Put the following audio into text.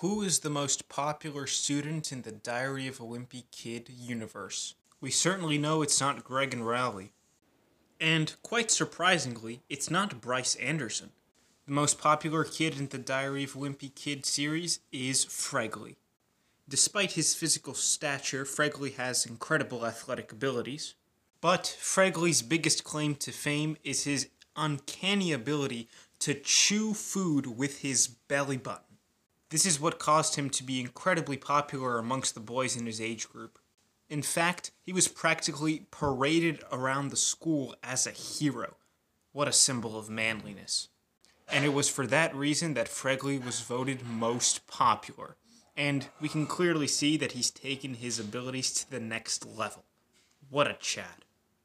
Who is the most popular student in the Diary of a Wimpy Kid universe? We certainly know it's not Greg and Rowley. And, quite surprisingly, it's not Bryce Anderson. The most popular kid in the Diary of a Wimpy Kid series is Fregley. Despite his physical stature, Fregley has incredible athletic abilities. But Fregley's biggest claim to fame is his uncanny ability to chew food with his belly button. This is what caused him to be incredibly popular amongst the boys in his age group. In fact, he was practically paraded around the school as a hero. What a symbol of manliness. And it was for that reason that Fregley was voted most popular. And we can clearly see that he's taken his abilities to the next level. What a Chad.